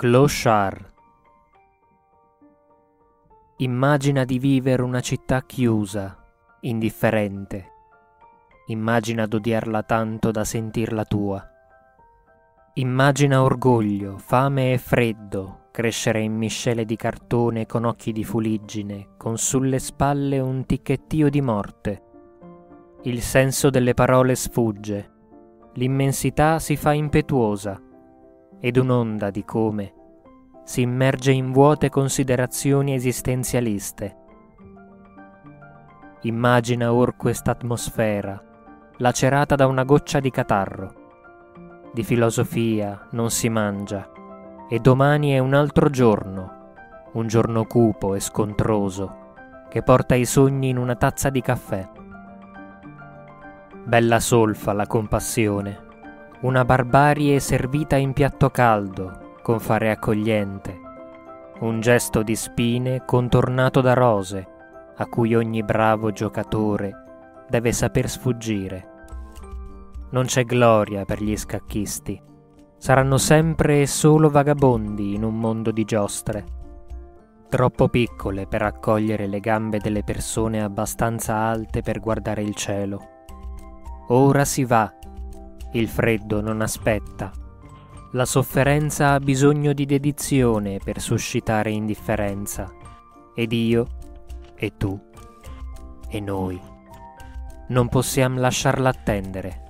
Clochard. Immagina di vivere una città chiusa, indifferente. Immagina d'odiarla tanto da sentirla tua. Immagina orgoglio, fame e freddo crescere in miscele di cartone con occhi di fuliggine, con sulle spalle un ticchettio di morte. Il senso delle parole sfugge, l'immensità si fa impetuosa ed un'onda di come si immerge in vuote considerazioni esistenzialiste. Immagina or quest'atmosfera, lacerata da una goccia di catarro. Di filosofia non si mangia, e domani è un altro giorno, un giorno cupo e scontroso, che porta i sogni in una tazza di caffè. Bella solfa la compassione, una barbarie servita in piatto caldo, con fare accogliente, un gesto di spine contornato da rose, a cui ogni bravo giocatore deve saper sfuggire. Non c'è gloria per gli scacchisti, saranno sempre e solo vagabondi in un mondo di giostre, troppo piccole per accogliere le gambe delle persone abbastanza alte per guardare il cielo. Ora si va il freddo non aspetta. La sofferenza ha bisogno di dedizione per suscitare indifferenza. Ed io, e tu, e noi. Non possiamo lasciarla attendere.